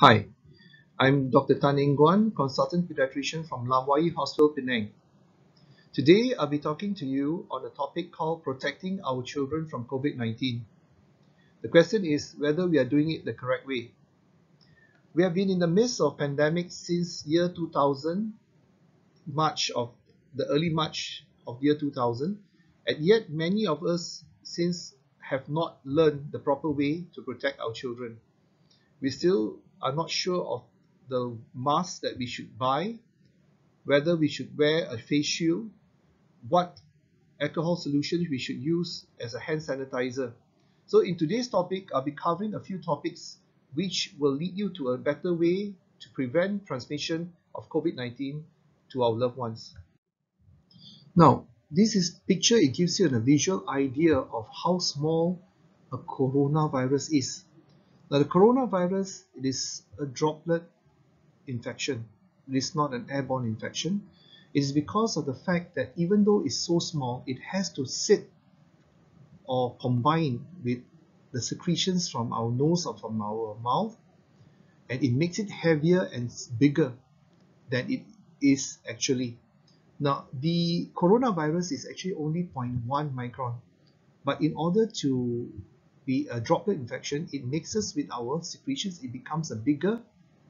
Hi, I'm Dr. Tan Eng Guan, consultant pediatrician from Lam Wah Ee Hospital, Penang. Today, I'll be talking to you on a topic called protecting our children from COVID-19. The question is whether we are doing it the correct way. We have been in the midst of pandemic since year 2000, March of the early March of year 2000, and yet many of us since have not learned the proper way to protect our children. We still are not sure of the mask that we should buy, whether we should wear a face shield, what alcohol solution we should use as a hand sanitizer. So in today's topic, I'll be covering a few topics which will lead you to a better way to prevent transmission of COVID-19 to our loved ones. Now, this is picture, it gives you a visual idea of how small a coronavirus is. Now, the coronavirus, it is a droplet infection. It is not an airborne infection. It is because of the fact that even though it's so small, it has to sit or combine with the secretions from our nose or from our mouth and it makes it heavier and bigger than it is actually. Now, the coronavirus is actually only 0.1 micron, but in order to be a droplet infection, it mixes with our secretions, it becomes a bigger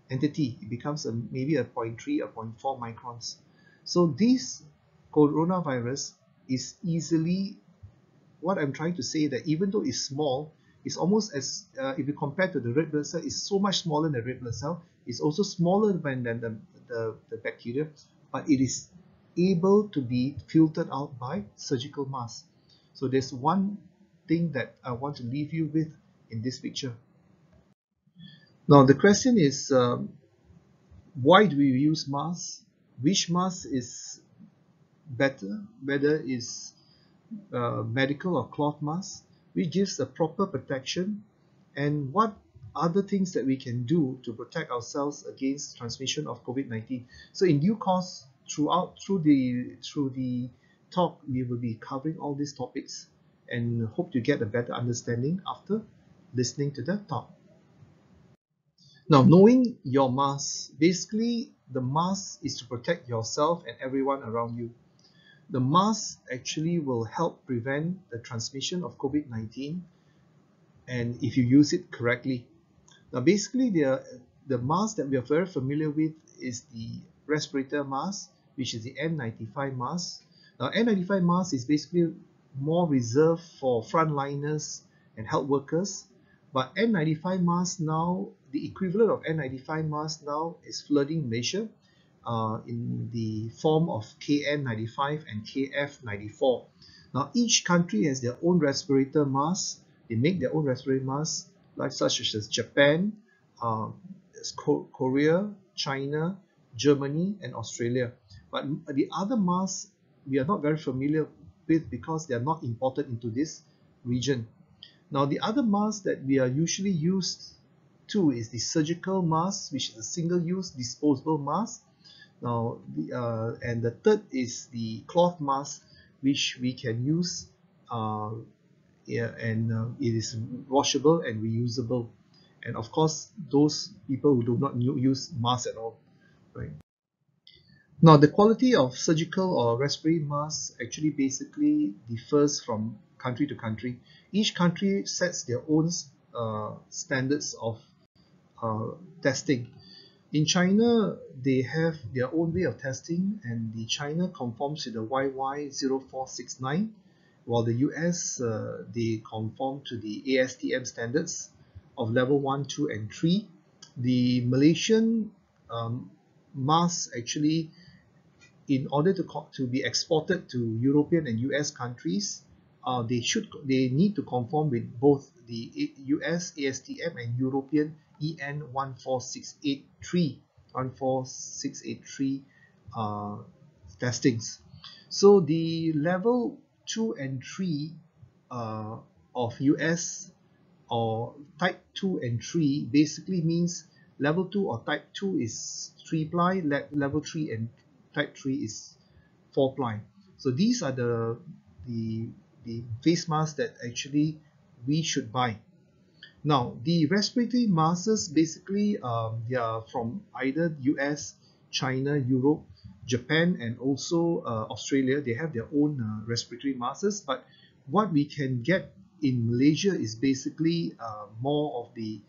entity. It becomes a, maybe a 0.3 or 0.4 microns. So this coronavirus is easily, what I'm trying to say that even though it's small, it's almost as, uh, if you compare to the red blood cell, it's so much smaller than the red blood cell. It's also smaller than, than the, the, the bacteria, but it is able to be filtered out by surgical mask. So there's one thing that I want to leave you with in this picture. Now the question is, um, why do we use masks? Which mask is better, whether it's uh, medical or cloth mask, which gives a proper protection, and what other things that we can do to protect ourselves against transmission of COVID-19. So in due course, throughout through the through the talk, we will be covering all these topics and hope to get a better understanding after listening to the talk. Now, knowing your mask, basically the mask is to protect yourself and everyone around you. The mask actually will help prevent the transmission of COVID-19 and if you use it correctly. Now, basically the, the mask that we are very familiar with is the respirator mask, which is the N95 mask. Now, N95 mask is basically more reserved for frontliners and health workers but N95 mask now, the equivalent of N95 mask now is flooding Malaysia uh, in the form of KN95 and KF94. Now each country has their own respirator mask. They make their own respirator masks, like such as Japan, uh, Korea, China, Germany, and Australia. But the other masks we are not very familiar with because they are not imported into this region. Now the other mask that we are usually used to is the surgical mask, which is a single-use disposable mask. Now, the, uh, and the third is the cloth mask, which we can use, uh, yeah, and uh, it is washable and reusable. And of course, those people who do not use masks at all, right? Now, the quality of surgical or respiratory masks actually basically differs from country to country. Each country sets their own uh, standards of uh, testing. In China, they have their own way of testing and the China conforms to the YY0469 while the US, uh, they conform to the ASTM standards of level 1, 2 and 3. The Malaysian um, masks actually in order to, to be exported to European and US countries, uh, they should they need to conform with both the US ASTM and European EN 14683 14683 uh, testings. So the level 2 and 3 uh, of US or type 2 and 3 basically means level 2 or type 2 is 3 ply, le level 3 and type 3 is 4 ply. So these are the, the, the face masks that actually we should buy. Now, the respiratory masks basically um, they are from either US, China, Europe, Japan, and also uh, Australia. They have their own uh, respiratory masks, but what we can get in Malaysia is basically uh, more of the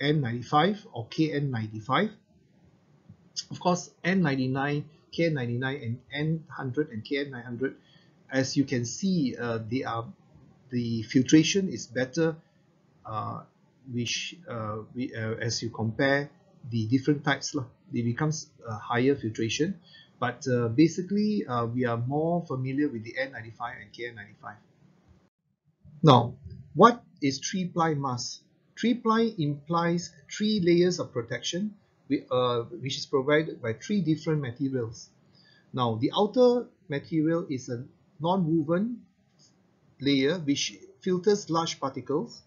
N95 or KN95. Of course, N99, KN99, and N100 and KN900, as you can see, uh, they are the filtration is better uh, which uh, we, uh, as you compare the different types it becomes a higher filtration. But uh, basically uh, we are more familiar with the N95 and KN95 now what is three ply mask? Three ply implies three layers of protection uh, which is provided by three different materials now the outer material is a non-woven layer which filters large particles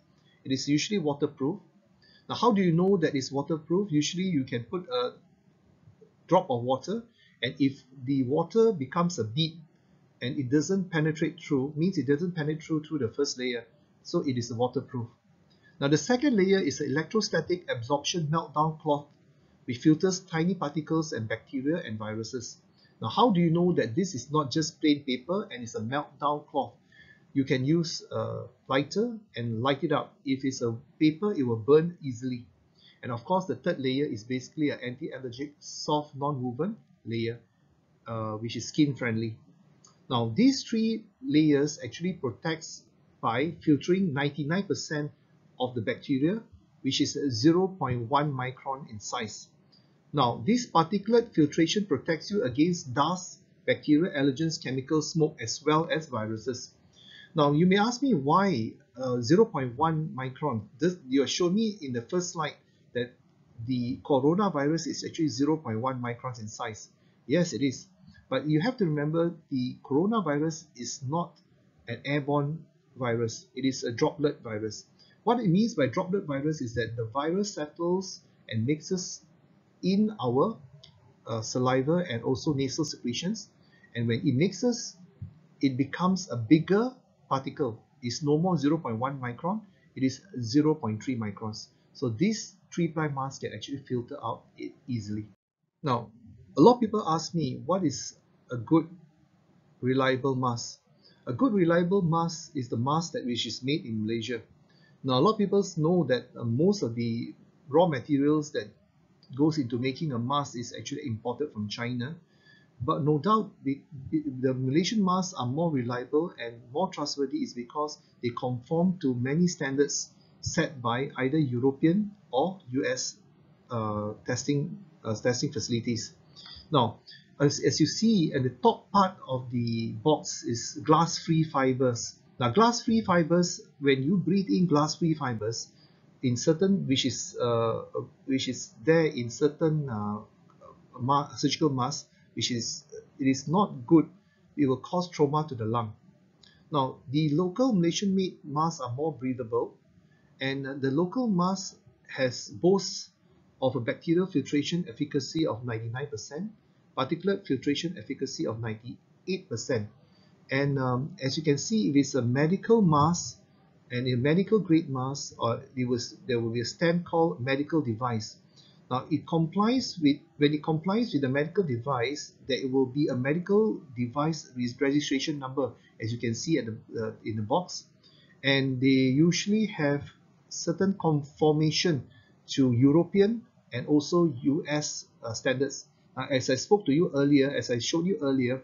it is usually waterproof. Now, how do you know that it's waterproof? Usually you can put a drop of water and if the water becomes a bead and it doesn't penetrate through, means it doesn't penetrate through, through the first layer. So it is waterproof. Now the second layer is an electrostatic absorption meltblown cloth which filters tiny particles and bacteria and viruses. Now how do you know that this is not just plain paper and it's a meltblown cloth? you can use a lighter and light it up. If it's a paper, it will burn easily. And of course, the third layer is basically an anti-allergic soft non-woven layer, uh, which is skin friendly. Now, these three layers actually protects by filtering 99% of the bacteria, which is 0.1 micron in size. Now, this particulate filtration protects you against dust, bacteria, allergens, chemicals, smoke, as well as viruses. Now, you may ask me why uh, 0.1 micron. This, you showed me in the first slide that the coronavirus is actually 0.1 microns in size. Yes, it is. But you have to remember the coronavirus is not an airborne virus. It is a droplet virus. What it means by droplet virus is that the virus settles and mixes in our uh, saliva and also nasal secretions. And when it mixes, it becomes a bigger particle it's no more 0.1 micron, it is 0.3 microns. So these three ply masks can actually filter out it easily. Now, a lot of people ask me, what is a good reliable mask? A good reliable mask is the mask that which is made in Malaysia. Now, a lot of people know that uh, most of the raw materials that goes into making a mask is actually imported from China but no doubt the, the Malaysian masks are more reliable and more trustworthy is because they conform to many standards set by either European or US uh, testing uh, testing facilities. Now, as, as you see at the top part of the box is glass-free fibers. Now, glass-free fibers, when you breathe in glass-free fibers, in certain which is uh, which is there in certain uh, surgical masks, which is it is not good it will cause trauma to the lung. Now the local Malaysian made masks are more breathable and the local mask has boasts of a bacterial filtration efficacy of 99% particulate filtration efficacy of 98% and um, as you can see if it's a medical mask and a medical grade mask or it was there will be a stamp called medical device now it complies with when it complies with the medical device, there will be a medical device registration number, as you can see at the uh, in the box, and they usually have certain conformation to European and also US uh, standards. Uh, as I spoke to you earlier, as I showed you earlier,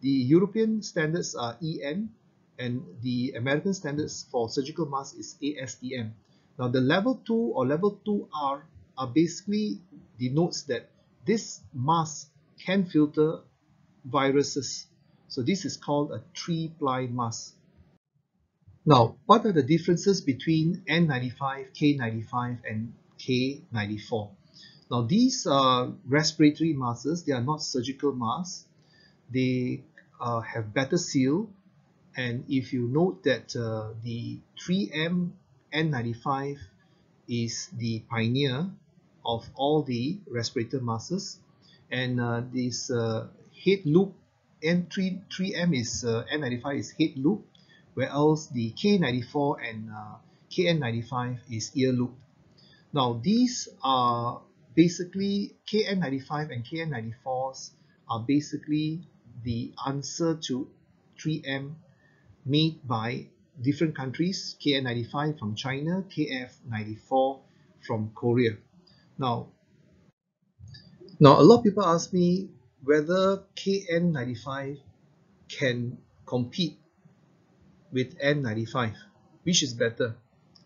the European standards are EN and the American standards for surgical mask is ASTM. Now the level 2 or level 2R are basically denotes that this mask can filter viruses. So this is called a three-ply mask. Now, what are the differences between N95, K95 and K94? Now, these are respiratory masks. They are not surgical masks. They uh, have better seal. And if you note that uh, the 3M N95 is the pioneer of all the respirator masks and uh, this uh, head loop N3 3M is uh, N95 is head loop whereas the K94 and uh, KN95 is ear loop. Now these are basically KN95 and KN94s are basically the answer to 3M made by different countries, KN95 from China, KF94 from Korea. Now, now a lot of people ask me whether KN95 can compete with N95, which is better,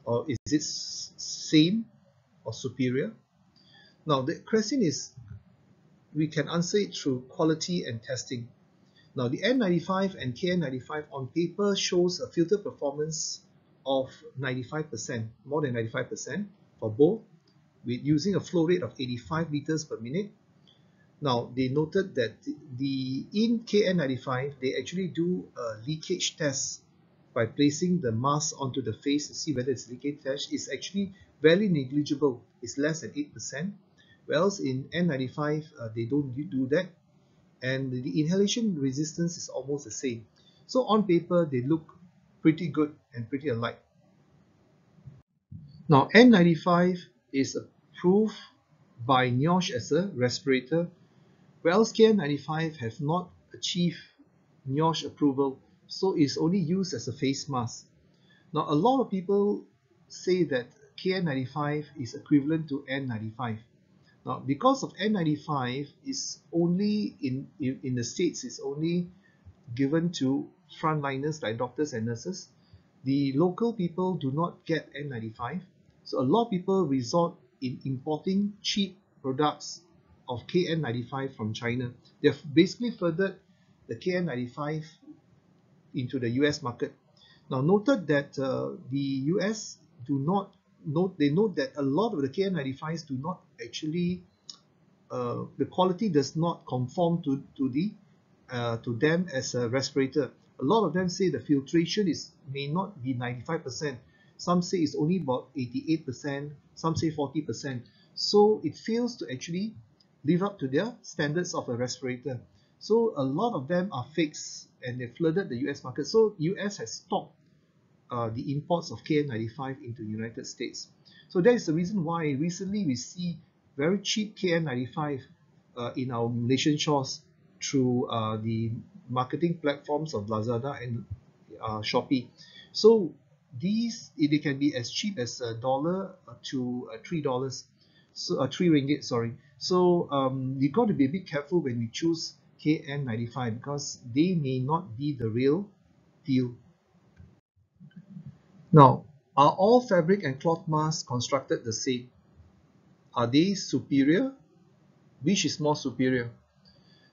or is it same or superior? Now the question is, we can answer it through quality and testing. Now the N95 and KN95 on paper shows a filter performance of 95%, more than 95% for both, with using a flow rate of 85 liters per minute. Now they noted that the in KN95 they actually do a leakage test by placing the mask onto the face to see whether it's leakage test is actually very negligible. It's less than 8%. Whereas in N95 uh, they don't do that and the inhalation resistance is almost the same. So on paper, they look pretty good and pretty alike. Now N95 is approved by NIOSH as a respirator, whereas KN95 have not achieved NIOSH approval, so it's only used as a face mask. Now a lot of people say that KN95 is equivalent to N95. Now, because of N95 is only in, in, in the States, it's only given to frontliners like doctors and nurses, the local people do not get N95. So a lot of people resort in importing cheap products of KN95 from China. They've basically furthered the KN95 into the US market. Now noted that uh, the US do not note they note that a lot of the KN95s do not actually uh, the quality does not conform to to the uh, to them as a respirator. A lot of them say the filtration is may not be 95%. Some say it's only about 88%. Some say 40%. So it fails to actually live up to their standards of a respirator. So a lot of them are fakes and they flooded the US market. So US has stopped uh, the imports of KN95 into the United States. So that is the reason why recently we see very cheap KN95 uh, in our Malaysian shores through uh, the marketing platforms of Lazada and uh, Shopee. So these they can be as cheap as a dollar to uh, three dollars, so uh, three ringgit. Sorry. So um, you got to be a bit careful when you choose KN95 because they may not be the real deal. Now, are all fabric and cloth masks constructed the same? Are they superior? Which is more superior?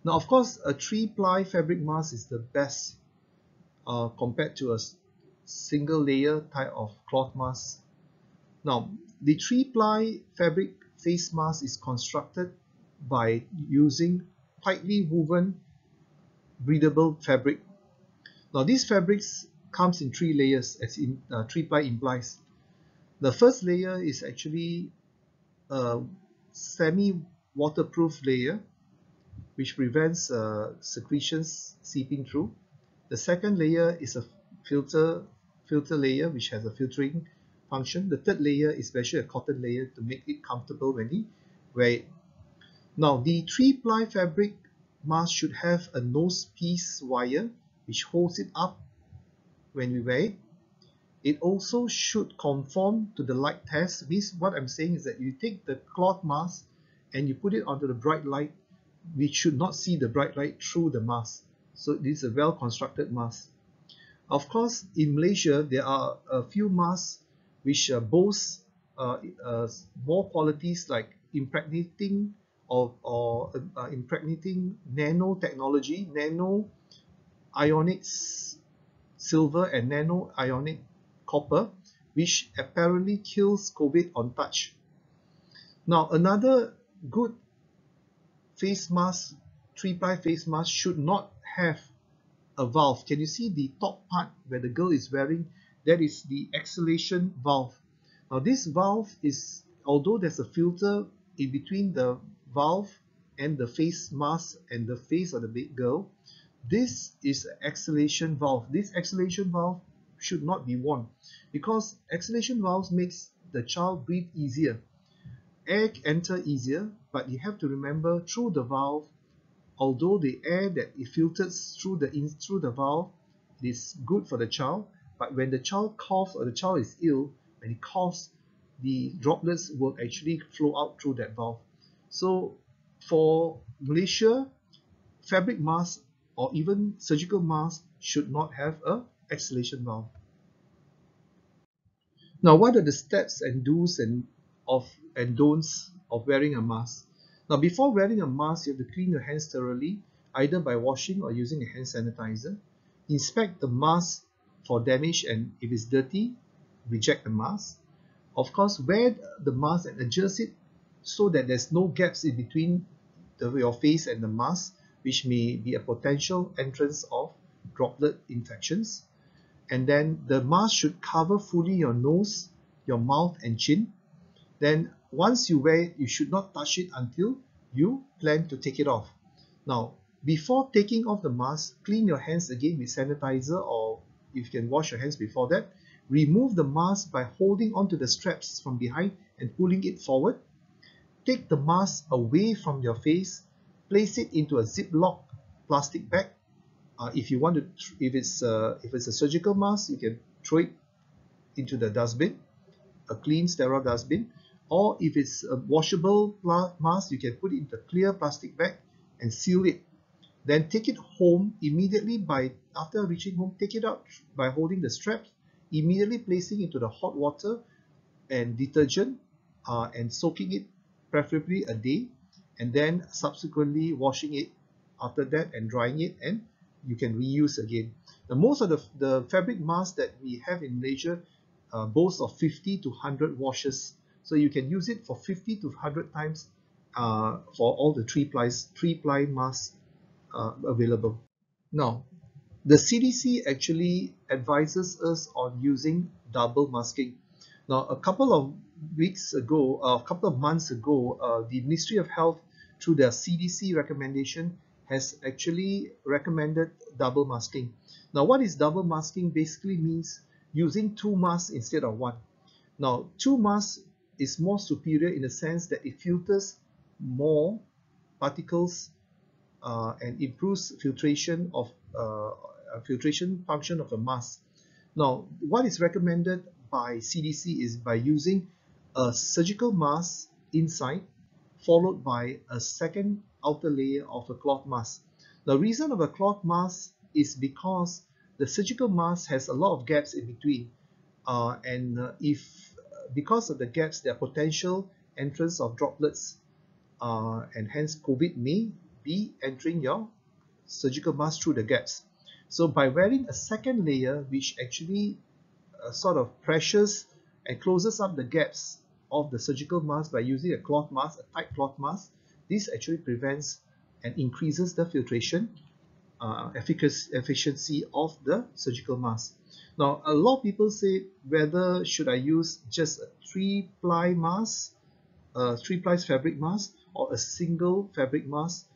Now, of course, a three-ply fabric mask is the best uh, compared to a single layer type of cloth mask. Now, the three-ply fabric face mask is constructed by using tightly woven breathable fabric. Now, these fabrics comes in three layers as in uh, three ply implies. The first layer is actually a semi-waterproof layer which prevents uh, secretions seeping through. The second layer is a filter filter layer which has a filtering function. The third layer is especially a cotton layer to make it comfortable when you wear it. Now the three-ply fabric mask should have a nose piece wire which holds it up when we wear it. Also should conform to the light test. Means what I'm saying is that you take the cloth mask and you put it onto the bright light. We should not see the bright light through the mask. So this is a well-constructed mask. Of course, in Malaysia, there are a few masks which uh, boast uh, uh, more qualities like impregnating or, or uh, impregnating nanotechnology, nano ionics silver and nano ionic copper, which apparently kills COVID on touch. Now, another good face mask, three-ply face mask should not have a valve. Can you see the top part where the girl is wearing? That is the exhalation valve. Now, this valve is, although there's a filter in between the valve and the face mask and the face of the big girl, this is an exhalation valve. This exhalation valve should not be worn because exhalation valves makes the child breathe easier. Air enter easier, but you have to remember through the valve, although the air that it filters through the in, through the valve is good for the child, but when the child coughs or the child is ill, when he coughs, the droplets will actually flow out through that valve. So for Malaysia, fabric masks or even surgical masks should not have a exhalation valve. Now, what are the steps and do's and of and don'ts of wearing a mask? Now, before wearing a mask, you have to clean your hands thoroughly, either by washing or using a hand sanitizer. Inspect the mask for damage and if it's dirty, reject the mask. Of course, wear the mask and adjust it so that there's no gaps in between the, your face and the mask, which may be a potential entrance of droplet infections. And then the mask should cover fully your nose, your mouth and chin. Then once you wear it, you should not touch it until you plan to take it off. Now, before taking off the mask, clean your hands again with sanitizer or if you can wash your hands before that. Remove the mask by holding onto the straps from behind and pulling it forward. Take the mask away from your face, place it into a Ziploc plastic bag. Uh, if you want to, if it's uh, if it's a surgical mask, you can throw it into the dustbin, a clean sterile dustbin. Or if it's a washable mask, you can put it in a clear plastic bag and seal it. Then take it home immediately by after reaching home. Take it out by holding the straps, immediately placing into the hot water and detergent uh, and soaking it preferably a day and then subsequently washing it after that and drying it and you can reuse again. The most of the, the fabric masks that we have in Malaysia uh, boasts of 50 to 100 washes so you can use it for 50 to 100 times uh, for all the three ply, three ply masks uh, available. Now the CDC actually advises us on using double masking. Now a couple of weeks ago, uh, a couple of months ago, uh, the Ministry of Health, through their CDC recommendation, has actually recommended double masking. Now, what is double masking? Basically means using two masks instead of one. Now, two masks is more superior in the sense that it filters more particles uh, and improves filtration of uh, filtration function of a mask. Now, what is recommended by CDC is by using a surgical mask inside followed by a second outer layer of a cloth mask. The reason of a cloth mask is because the surgical mask has a lot of gaps in between uh, and uh, if because of the gaps there are potential entrance of droplets uh, and hence COVID may be entering your surgical mask through the gaps. So by wearing a second layer which actually uh, sort of pressures and closes up the gaps of the surgical mask by using a cloth mask, a tight cloth mask, this actually prevents and increases the filtration uh, efficiency of the surgical mask. Now, a lot of people say whether should I use just a three-ply mask, a three-ply fabric mask, or a single fabric mask,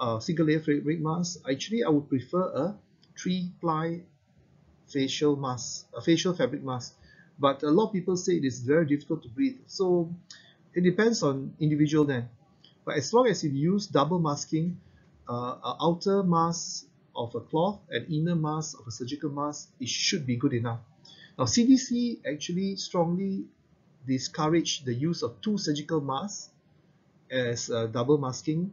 a single layer fabric mask. Actually, I would prefer a three-ply facial mask, a facial fabric mask but a lot of people say it is very difficult to breathe. So it depends on individual then. But as long as you use double masking uh, an outer mask of a cloth and inner mask of a surgical mask it should be good enough. Now CDC actually strongly discourage the use of two surgical masks as a double masking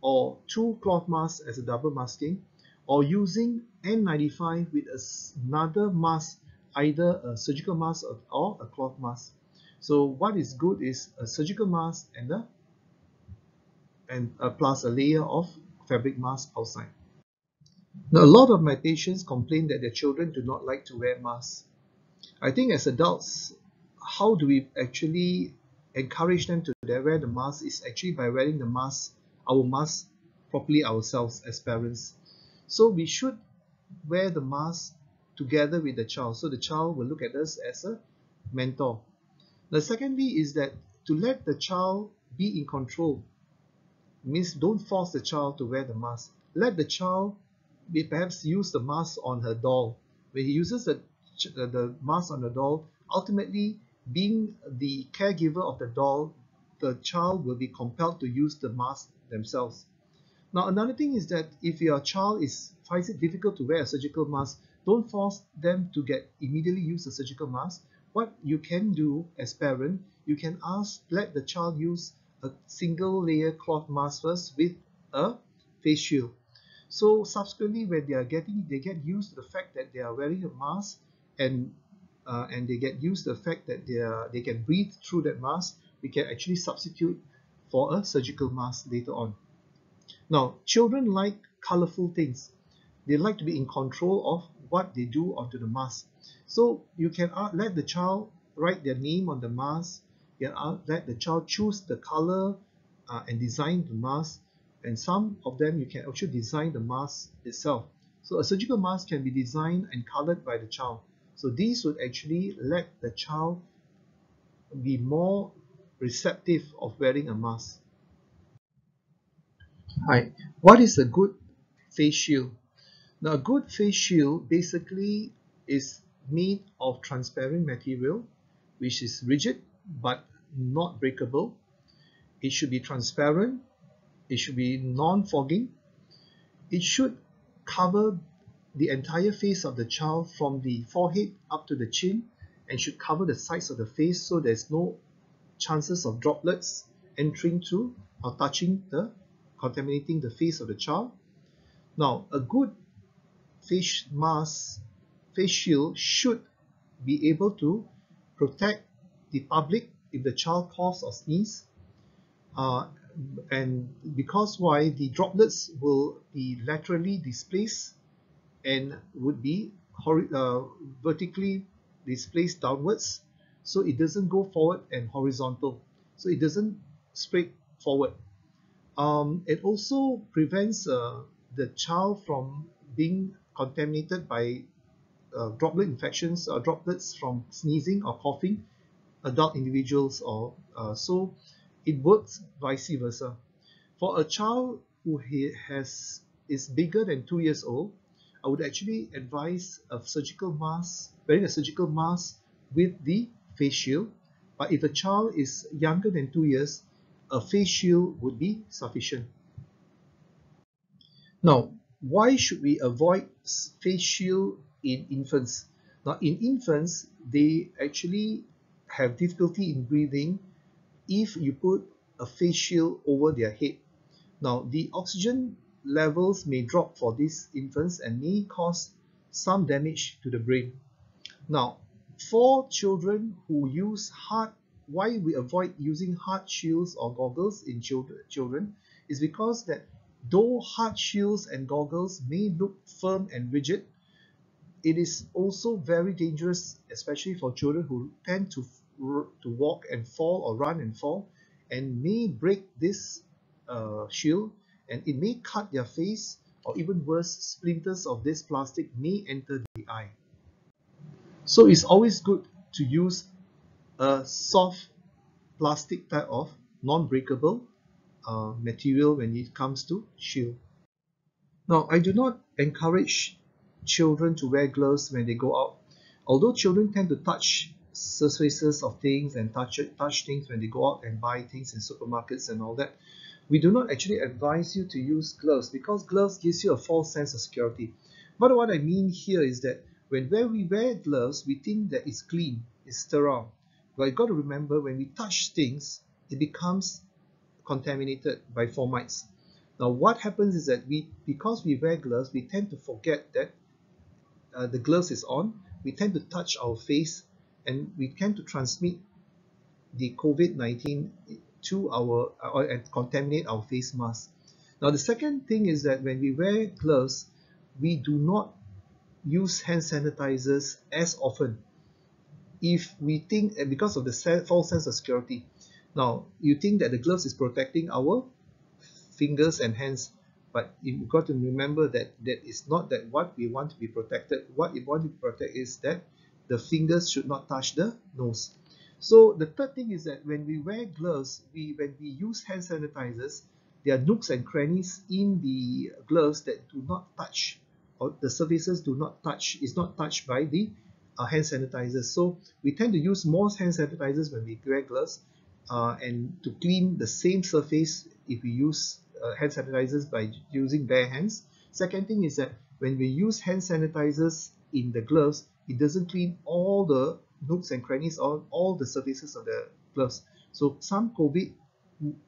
or two cloth masks as a double masking or using N95 with another mask either a surgical mask or a cloth mask. So what is good is a surgical mask and a and a plus a layer of fabric mask outside. Now a lot of my patients complain that their children do not like to wear masks. I think as adults, how do we actually encourage them to wear the mask is actually by wearing the mask, our mask properly ourselves as parents. So we should wear the mask together with the child. So the child will look at us as a mentor. The secondly is that to let the child be in control means don't force the child to wear the mask. Let the child be, perhaps use the mask on her doll. When he uses the the mask on the doll, ultimately being the caregiver of the doll, the child will be compelled to use the mask themselves. Now, another thing is that if your child is finds it difficult to wear a surgical mask, don't force them to get immediately use a surgical mask. What you can do as parent, you can ask, let the child use a single layer cloth mask first with a face shield. So subsequently, when they are getting, they get used to the fact that they are wearing a mask and uh, and they get used to the fact that they are, they can breathe through that mask, we can actually substitute for a surgical mask later on. Now, children like colorful things. They like to be in control of what they do onto the mask. So you can let the child write their name on the mask. You can let the child choose the color uh, and design the mask. And some of them you can actually design the mask itself. So a surgical mask can be designed and colored by the child. So these would actually let the child be more receptive of wearing a mask. Hi, what is a good face shield? Now a good face shield basically is made of transparent material which is rigid but not breakable. It should be transparent, it should be non-fogging, it should cover the entire face of the child from the forehead up to the chin and should cover the sides of the face so there's no chances of droplets entering through or touching the contaminating the face of the child. Now, a good face mask, face shield should be able to protect the public if the child coughs or sneezes. Uh, and because why the droplets will be laterally displaced and would be uh, vertically displaced downwards. So it doesn't go forward and horizontal. So it doesn't spread forward. Um, it also prevents uh, the child from being contaminated by uh, droplet infections or droplets from sneezing or coughing adult individuals or uh, so it works vice versa. For a child who has is bigger than two years old I would actually advise a surgical mask wearing a surgical mask with the face shield. But if a child is younger than two years a face shield would be sufficient. Now why should we avoid face shield in infants? Now, in infants, they actually have difficulty in breathing if you put a face shield over their head. Now, the oxygen levels may drop for these infants and may cause some damage to the brain. Now, for children who use hard, why we avoid using hard shields or goggles in children, children is because that Though hard shields and goggles may look firm and rigid, it is also very dangerous, especially for children who tend to, to walk and fall or run and fall and may break this uh, shield and it may cut their face or even worse, splinters of this plastic may enter the eye. So it's always good to use a soft plastic type of non-breakable uh, material when it comes to shield. Now, I do not encourage children to wear gloves when they go out. Although children tend to touch surfaces of things and touch, touch things when they go out and buy things in supermarkets and all that, we do not actually advise you to use gloves because gloves gives you a false sense of security. But what I mean here is that when we wear gloves, we think that it's clean, it's sterile. But you got to remember when we touch things, it becomes contaminated by fomites. Now what happens is that we, because we wear gloves, we tend to forget that uh, the gloves is on, we tend to touch our face and we tend to transmit the COVID-19 to our uh, and contaminate our face mask. Now the second thing is that when we wear gloves, we do not use hand sanitizers as often if we think because of the false sense of security now, you think that the gloves is protecting our fingers and hands, but you've got to remember that that is not that what we want to be protected. What we want to protect is that the fingers should not touch the nose. So the third thing is that when we wear gloves, we when we use hand sanitizers, there are nooks and crannies in the gloves that do not touch or the surfaces do not touch is not touched by the uh, hand sanitizers. So we tend to use more hand sanitizers when we wear gloves uh, and to clean the same surface if we use uh, hand sanitizers by using bare hands. Second thing is that when we use hand sanitizers in the gloves, it doesn't clean all the nooks and crannies on all the surfaces of the gloves. So some COVID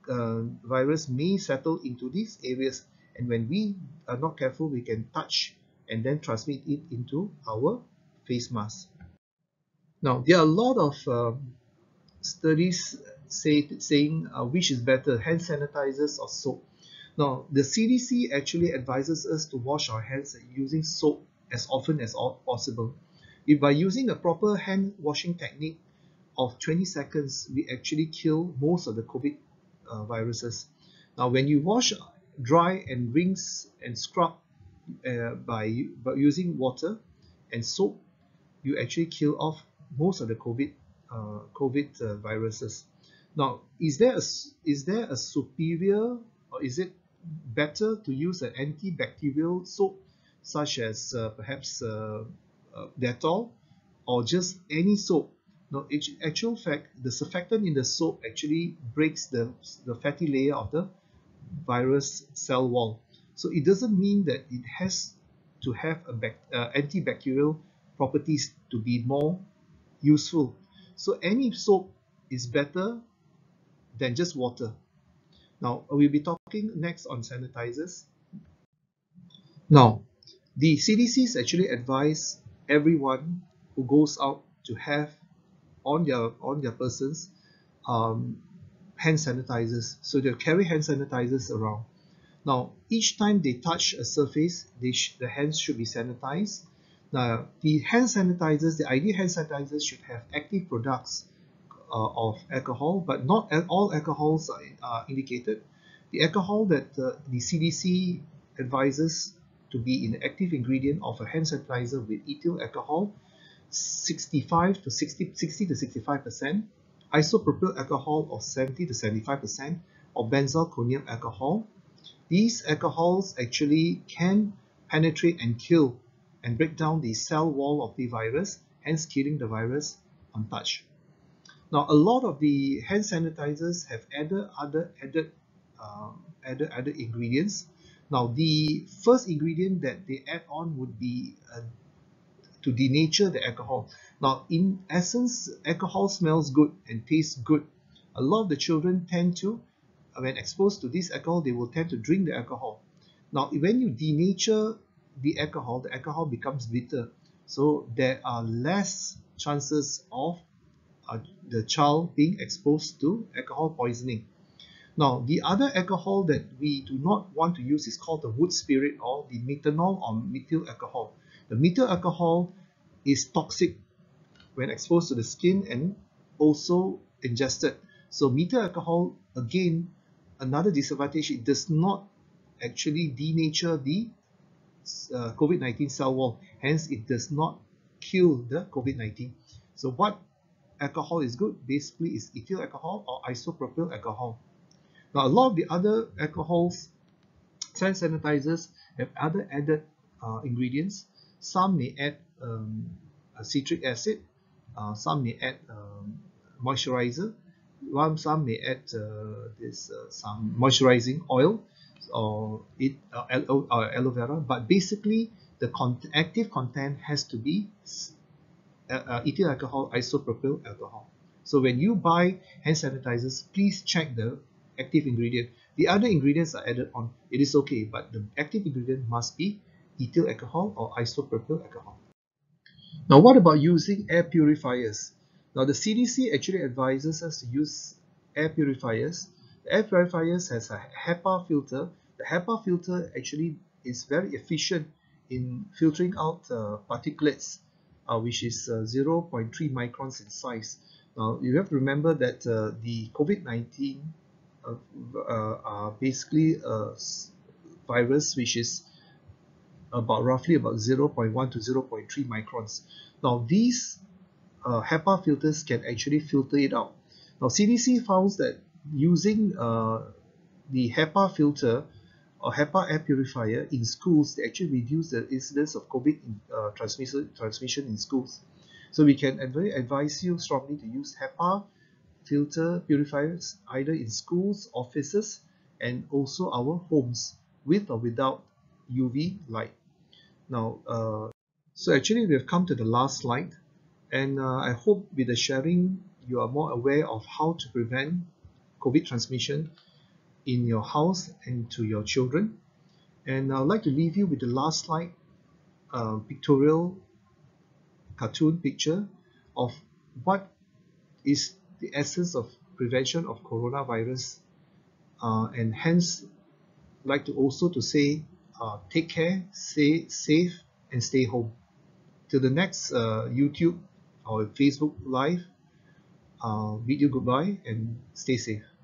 uh, virus may settle into these areas and when we are not careful we can touch and then transmit it into our face mask. Now there are a lot of uh, studies say, saying uh, which is better hand sanitizers or soap. Now the CDC actually advises us to wash our hands using soap as often as possible. If by using a proper hand washing technique of 20 seconds we actually kill most of the COVID uh, viruses. Now when you wash dry and rinse and scrub uh, by, by using water and soap, you actually kill off most of the COVID uh, COVID uh, viruses. Now, is there a is there a superior or is it better to use an antibacterial soap such as uh, perhaps uh, uh, Dettol or just any soap? No, in actual fact, the surfactant in the soap actually breaks the the fatty layer of the virus cell wall. So it doesn't mean that it has to have a uh, antibacterial properties to be more useful. So any soap is better than just water. Now we'll be talking next on sanitizers. Now the CDCs actually advise everyone who goes out to have on their on their persons um, hand sanitizers. So they'll carry hand sanitizers around. Now, each time they touch a surface, they the hands should be sanitized. Now, the hand sanitizers, the ideal hand sanitizers should have active products uh, of alcohol, but not all alcohols are indicated. The alcohol that uh, the CDC advises to be the active ingredient of a hand sanitizer with ethyl alcohol, 65 to 60, 60 to 65 percent, isopropyl alcohol of 70 to 75% or benzalkonium alcohol. These alcohols actually can penetrate and kill and break down the cell wall of the virus, hence killing the virus untouched. Now, a lot of the hand sanitizers have added other added um, added added ingredients. Now, the first ingredient that they add on would be uh, to denature the alcohol. Now, in essence, alcohol smells good and tastes good. A lot of the children tend to, when exposed to this alcohol, they will tend to drink the alcohol. Now, when you denature the alcohol, the alcohol becomes bitter. So there are less chances of uh, the child being exposed to alcohol poisoning. Now, the other alcohol that we do not want to use is called the wood spirit or the methanol or methyl alcohol. The methyl alcohol is toxic when exposed to the skin and also ingested. So methyl alcohol, again, another disadvantage, it does not actually denature the uh, COVID-19 cell wall. Hence, it does not kill the COVID-19. So what alcohol is good? Basically, is ethyl alcohol or isopropyl alcohol. Now, a lot of the other alcohols, hand sanitizers, have other added uh, ingredients some may add um, citric acid, uh, some may add um, moisturizer, one some may add uh, this uh, some moisturizing oil or it uh, aloe, or aloe vera. But basically, the con active content has to be uh, uh, ethyl alcohol, isopropyl alcohol. So when you buy hand sanitizers, please check the active ingredient. The other ingredients are added on. It is okay, but the active ingredient must be ethyl alcohol or isopropyl alcohol. Now what about using air purifiers? Now the CDC actually advises us to use air purifiers. The air purifiers has a HEPA filter. The HEPA filter actually is very efficient in filtering out uh, particulates uh, which is uh, 0.3 microns in size. Now you have to remember that uh, the COVID-19 uh, uh, are basically a virus which is about roughly about 0.1 to 0.3 microns. Now these uh, HEPA filters can actually filter it out. Now CDC found that using uh, the HEPA filter or HEPA air purifier in schools, they actually reduce the incidence of COVID uh, transmission, transmission in schools. So we can advise you strongly to use HEPA filter purifiers either in schools, offices, and also our homes with or without UV light. Now, uh, so actually we have come to the last slide and uh, I hope with the sharing you are more aware of how to prevent COVID transmission in your house and to your children. And I'd like to leave you with the last slide, uh, pictorial cartoon picture of what is the essence of prevention of coronavirus uh, and hence like to also to say uh, take care, stay safe and stay home. Till the next uh, YouTube or Facebook live, uh, bid you goodbye and stay safe.